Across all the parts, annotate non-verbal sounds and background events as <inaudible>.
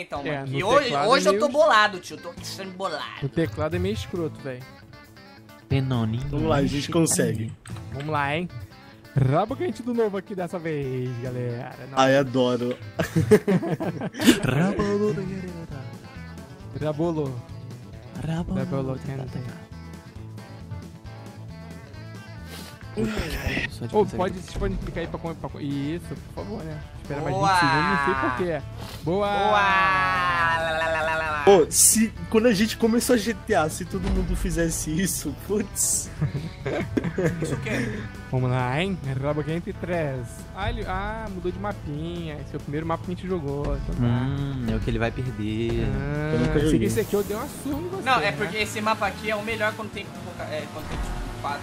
Então, É, mano. no E hoje, hoje é eu tô bolado, tio. Tô extremo bolado. O teclado é meio escroto, velho. Penoninho. Vamos lá, a gente consegue. Vamos lá, hein? Rabo quente do novo aqui dessa vez, galera. Não, Ai, adoro. Rabolo <laughs> galera. Rabolo. Rabolo Rabolo da consegue- pode, vocês podem clicar aí pra comer. Pra... Isso, por favor, né? Espera mais Boa! 20 segundos, não sei porquê. Boa! Boa! Pô, se quando a gente começou a GTA, se todo mundo fizesse isso, putz. Isso o quê? <laughs> Vamos lá, hein? Rabo quente 3. Ah, ele... ah, mudou de mapinha. Esse é o primeiro mapa que a gente jogou. Então tá. Hum, é o que ele vai perder. Ah, Eu nunca esse, joguei. esse aqui eu dei uma surra em você. Não, é né? porque esse mapa aqui é o melhor quando tem, é, quando tem tipo, quatro.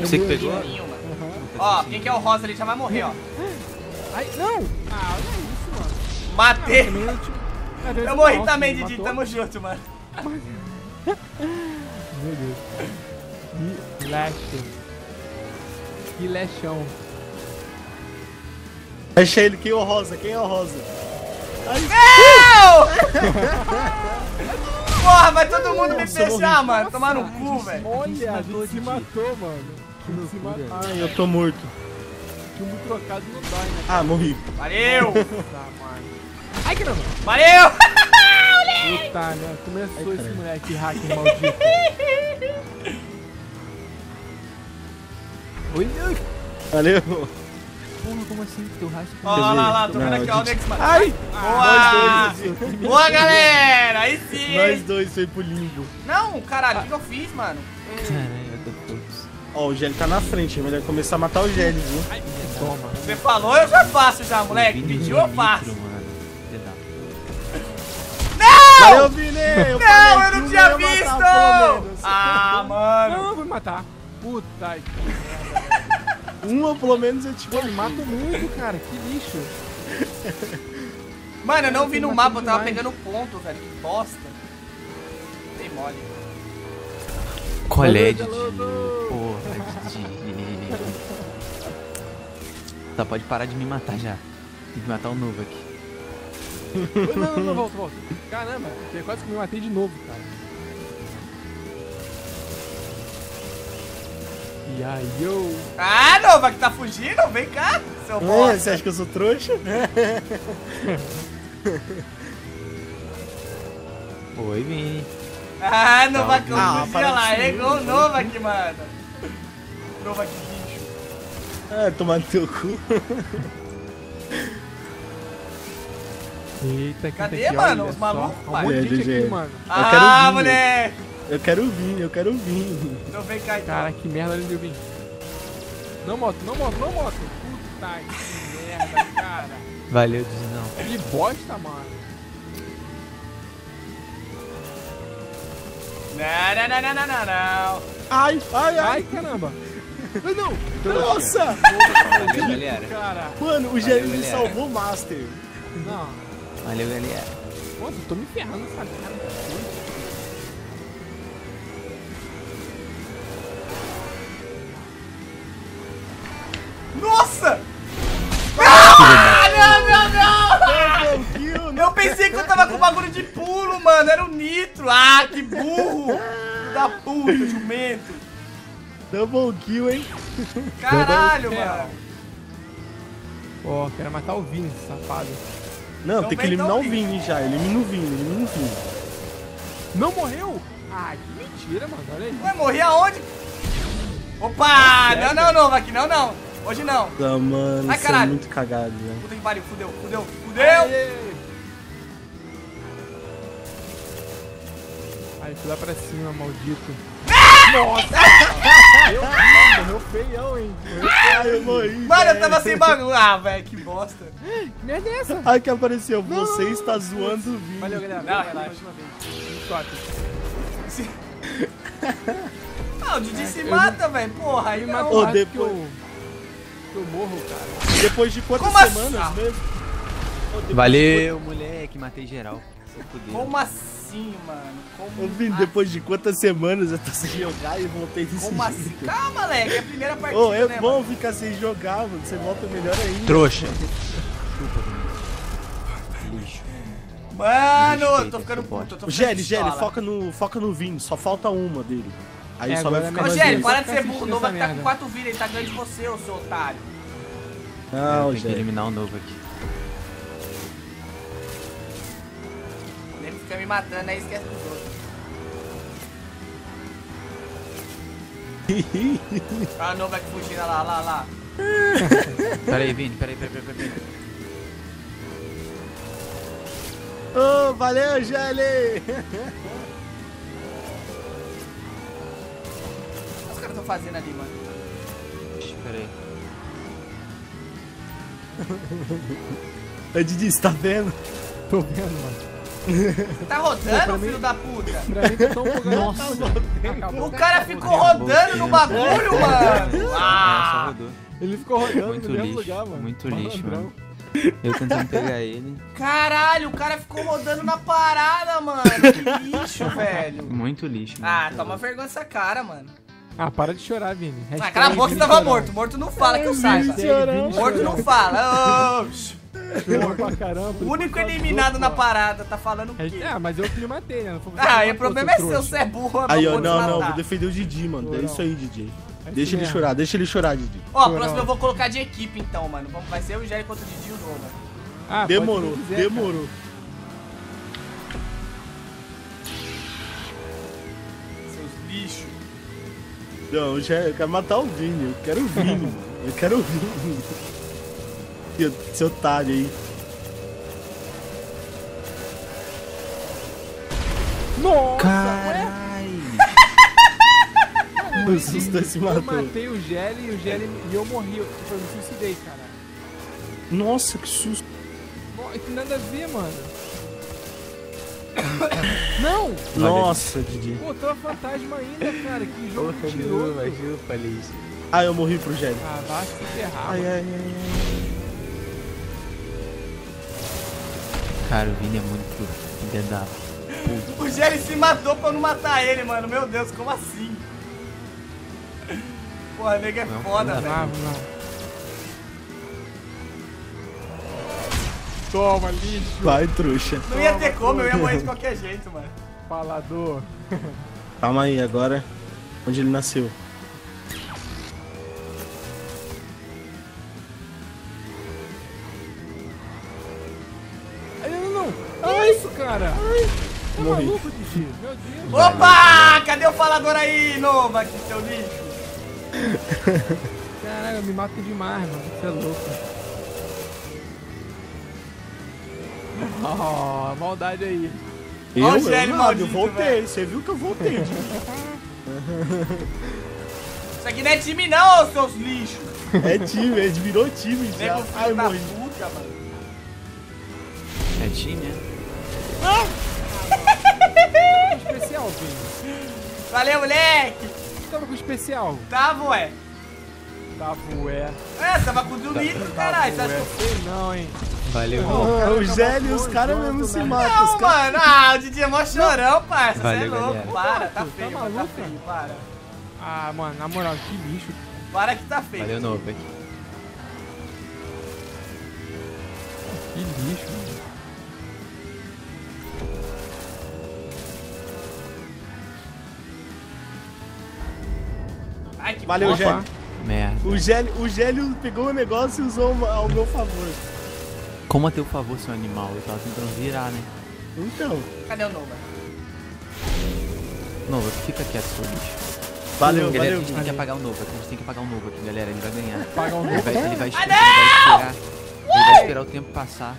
Você que pegou? Aham. Ó, quem que é o rosa ali já vai morrer, ó. Ai, não! Ah, olha isso, mano. Matei! eu, Ah, Deus, Eu morri nossa, também, Didi. matou. Tamo junto, mano. Meu Deus. Que laxo. Que lechão. Achei ele, quem é o Rosa? Quem é o Rosa? <laughs> Porra, vai todo mundo me fechar, morri. mano. Tomar no cu, velho. Olha, a gente se matou, mano. Se matou. Ai, eu tô morto. Chumbo trocado não dói, né? Ah, morri. Valeu! <laughs> Ai, caramba. Valeu! Puta, né? Começou esse moleque hacker maldito. <laughs> Olha! Valeu. Porra, como assim? Teu rastro Ó lá, lá, lá. Tô vendo Não, aqui, ó. O Nex, mano. Ai! Boa! Boa, galera! Aí sim! Nós dois foi pro limbo. Não, caralho, o que que eu fiz, mano? Caralho, eu tô todos. Ó, o Gelli tá na frente, é melhor começar a matar o Gelli, viu? Ai, toma. Você falou, eu já faço já, moleque. Pediu, eu faço. Vini! Eu Não, falei eu não tinha visto! Ah, mano. Não, eu vou me matar. Puta que Uma, pelo menos, eu me mato muito, cara. Que lixo. <laughs> Mano, eu não vi no mapa, eu tava demais. pegando ponto, velho. Que bosta. Dei mole. Colé de. Porra, Didi. Tá, pode parar de me matar já. Tem que matar um novo aqui. Não, não, não, volta, volta. Caramba, eu quase que me matei de novo, cara. E aí, eu. Ah, Nova, que tá fugindo? Vem cá, seu É, bosta. você acha que eu sou trouxa? <laughs> Oi, Vini. Ah, Nova, Não, que ah, fugia lá. É igual o aqui, mano. Nova que bicho. Ah, tomar no teu cu. Eita, que Cadê, aqui, mano, olha os malucos, Um pai? monte de gente aqui, mano. Ah, moleque. Eu quero vir, eu quero vir. Então vem cá, então. Cara, que merda, eu vim. Não moto, não moto, não moto. Puta que merda, cara. Valeu, Didi, não. Que bosta, mano. Não, não, não, não, não, não, não. Ai, ai, Ai, ai. caramba. Ai, não. Nossa! Valeu, galera. Cara, Mano, o me galera. salvou o Master. não. Valeu, galera. Nossa, eu tô me ferrando nessa merda. Burro! Filho da puta, jumento. Double kill, hein? Caralho, mano. Ó, quero matar o Vini, safado. Não, Então tem que eliminar então o Vini já. Elimina o Vini, elimina o Vini. Não morreu? Ah, que mentira, mano. Olha aí. Vai morrer aonde? Opa! Não, não, não, aqui não, não. Hoje não. Ah, mano, Ai, isso é caralho. muito cagado, né? Puta que pariu, fudeu, fudeu, fudeu! Aê! Fui lá pra cima, maldito. Nossa! Morreu feião, hein? Eu morri. Mano, eu tava sem bagulho. Ah, velho, que bosta. Que merda é essa? Ai, que apareceu. Você está zoando o Vini. Valeu, galera. Não, relaxa. <laughs> Ah, o Didi se mata, velho. Porra, aí não. matou Ô, depois- eu... que eu morro, cara. Depois de quantas Como assim? semanas Ah. mesmo? Valeu, moleque. Matei geral. Como assim, mano? quant- Como, Ô, Vini, depois de quantas semanas eu tô sem jogar e voltei desse como assim? jeito? Calma, moleque. É a primeira partida, Ô, é né, bom mano? ficar sem jogar, mano. Você volta melhor ainda. Trouxa. Vini. Mano, eu tô ficando puto, eu tô ficando Gelli, Gelli, foca no, foca no Vini, só falta uma dele. Aí É, só vai agora ficar é Ô. Gelli, para de ser burro. O Nova tá com. 4 vidas, ele tá ganhando de você, ô seu otário. Não, Tem que Gelli. eliminar o novo aqui. Fica me matando, aí esquece dos <laughs> outros. Olha o Novak fugindo, olha lá, lá, lá. <laughs> Pera aí, Vini, pera aí, pera aí, pera aí. Ô, valeu, Gelli! O que os caras tão fazendo ali, mano? Ixi, Pera aí. Ô, Didi, você tá vendo? Tô vendo, mano. Você <laughs> tá rodando, filho da puta? Um pouco... <laughs> Nossa. Acabou. O cara ficou rodando no bagulho, mano. É, só Ah, rodou. Ele ficou rodando Muito no mesmo lixo, lugar, mano. muito lixo, mano. Eu tentando pegar ele. caralho, o cara ficou rodando na parada, mano. Que <laughs> lixo, velho. Muito lixo. mano. Ah, toma vergonha dessa cara, mano. Ah, para de chorar, Vini. Ah, Hashtag cala a boca, você tava morto. Morto não fala que eu saiba. Morto não fala. Pra caramba. O único eliminado do na parada, tá falando o ó. quê? Ah, mas eu que me matei, né? Ah, e o problema é seu você é burro, Aí, eu ó, não, não, vou defender o Didi, mano. É Não. isso aí, Didi. É Deixa ele mesmo. chorar, deixa ele chorar, Didi. Ó, Não. próximo eu vou colocar de equipe então, mano. Vai ser o Jerry contra o Didi e o Nova. Ah, Demorou, cara. demorou. Seus lixos. Não, eu, já, eu quero matar o Vini, eu quero o Vini, <laughs> mano. Eu quero o Vini. Seu- Seu otário aí. Nossa, Caralho. <laughs> O susto se Eu matou. matei o Gelli e o Gelli e eu morri. Eu, tipo, eu me suicidei, cara. Nossa, que susto. Bom, que nada a ver, mano. <coughs> Não! Nossa, Didi. Pô, tava fantasma ainda, cara. Que jogo Porra, mentiroso. Nova, chupa, lixo. Ah, eu morri pro Gelli. Ah, vai se ferrar, Ai, mano. ai, ai, ai. Cara, o Vini é muito filha da puta. O Jerry se matou pra eu não matar ele, mano. Meu Deus, como assim? Porra, nego é Não, foda, não, velho. Não, não. Toma, lixo. Vai, trouxa. Não ia ter como, eu ia morrer de qualquer jeito, mano. Falador. Calma aí, agora. Onde ele nasceu? Ai, isso, cara. Tá Morri. maluco, Didi? Meu Deus. Opa! Cadê o falador aí, Nova, aqui, seu lixo? <laughs> Caraca, me mata demais, mano. Você é louco. Oh, maldade aí. Eu, Ó o eu, nada, maldito, eu voltei. Você viu que eu voltei, Didi. Isso aqui não é time não, seus lixos. É time, ele virou time já. Ai, morri. puta, mano. É time, né? Especial, Vini. Valeu, moleque. Tava com especial. Tava, ué. Tá, ué. É, tava com o do litro, caralho. Você acha que eu... Sei não, hein. Valeu, Não. Ah, o Gelli e os caras mesmo se né? matam. Os Não, caras... mano. Ah, o Didi é mó chorão, parça. Você é louco. galera. Para, tá Tá feio, tá maluco, feio, para. Ah, mano, na moral, que lixo. Para que tá feio. Valeu, Nova. Que lixo, Ai, que Valeu. Gelli. Merda. O Gelli, o Gelli pegou o negócio e usou ao meu favor. Como a teu favor, seu animal? Eu tava tentando virar, né? Então, Cadê o Nova? Nova, fica quieto, seu lixo. valeu, galera, a valeu. gente tem que Valeu. apagar o Nova. A gente tem que apagar o Nova aqui, galera. Ele vai ganhar. Paga um Ele vai, novo. ele vai, esperar, ele vai esperar. Ele vai esperar o tempo passar.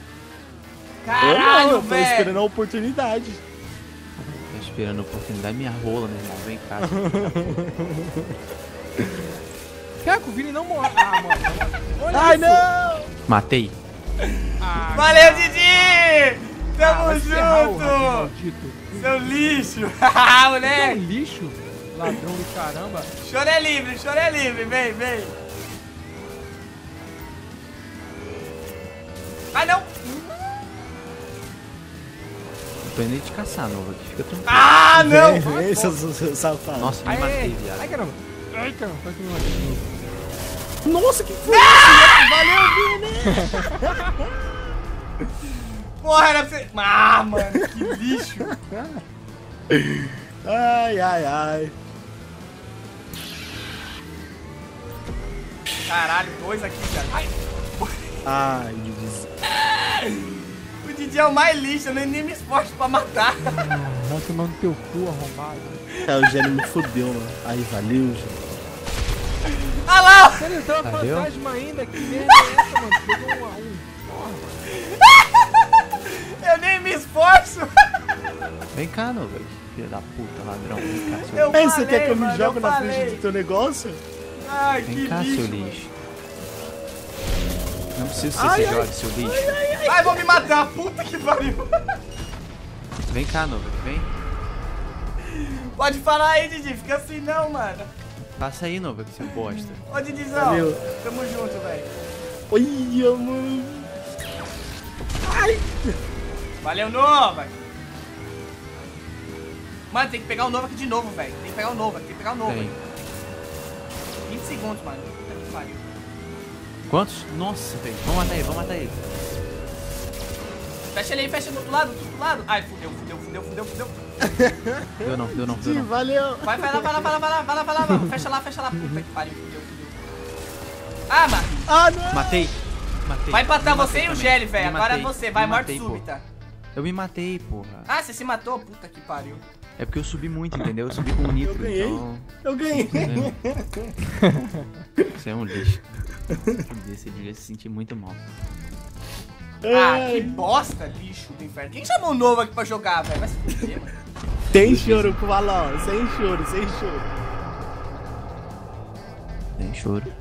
Eu não, Caralho, eu tô velho. esperando a oportunidade. Tá esperando a oportunidade. Minha rola, meu irmão. Vem cá. <laughs> <laughs> Caraca, o Vini não morre. Ah, mano. Olha Ai, isso. não! Matei. Ah, Valeu, Didi! ah, Tamo rato junto! Seu lixo! Você é um <laughs> Moleque! lixo. Ladrão do caramba. Choro é livre, choro é livre, vem, vem! Ah, não! Não tô indo te caçar, Nova. Aqui. Fica tranquilo. Ah, não! Vem, seu, seu, seu safado. Nossa, me matei, viado. ai, caramba. Ai, caramba. Quase que me. Nossa, que foi Ah! Valeu, Vini! <laughs> Porra, era pra você... Ah, mano, que lixo. Ai, ai, ai. Caralho, dois aqui, cara. Ai, Ai, Didi. <laughs> Didi é o mais lixo, eu nem, nem me esforço pra matar. Ah, vai tomar no teu cu, arrombado. É, o gênio me fudeu, mano. Aí, valeu, gênio. Ah lá! Sério, tem uma Valeu? fantasma ainda, que merda é essa, mano? Pegou um a um. Porra. <laughs> Eu nem me esforço. Vem cá, Nova. Filho da puta, ladrão. Vem cá, seu, Eu Ei, você falei, quer que eu me mano, jogue na falei. frente do teu negócio? Ai, Vem que cá, lixo. seu lixo. Não preciso que Ai, você se ai. jogue, seu lixo. Ai, vou me matar, puta que pariu. Vem cá, Nova. Vem. Pode falar aí, Didi, fica assim não, mano. Passa aí, Nova, que seu bosta. Ô, Didizão, Valeu. tamo junto, velho. Olha, mano. Valeu, Nova. Mano, tem que pegar o Nova aqui de novo, velho. Tem que pegar o Nova, tem que pegar o Nova. Tem. 20 segundos, mano. Puta que pariu. Quantos? Nossa, velho. Vamos matar ele, vamos matar ele. Fecha ele aí, fecha do outro lado, do outro lado. Ai, fudeu, fudeu, fudeu, fudeu, fudeu. Deu não, deu não, deu não. valeu. Vai, vai lá, vai lá, vai lá, vai lá, vai lá, vai lá, mano. Fecha lá, fecha lá. Puta que pariu, fudeu, fudeu. Ah, mano. Ah, não. Matei. Matei. Vai empatar você e o. Gelli, velho. Agora é matei. você, vai, morte súbita. Eu me matei, porra. Ah, você se matou? Puta que pariu. É porque eu subi muito, entendeu? Eu subi com o nitro, ganhei. então. Eu ganhei. Você é um lixo. <laughs> Você devia se sentir muito mal. Ah, que bosta, lixo do inferno. Quem chamou o novo aqui pra jogar, velho? Vai se fuder, mano. Sem choro com o Valão. Sem choro, sem choro. Tem choro.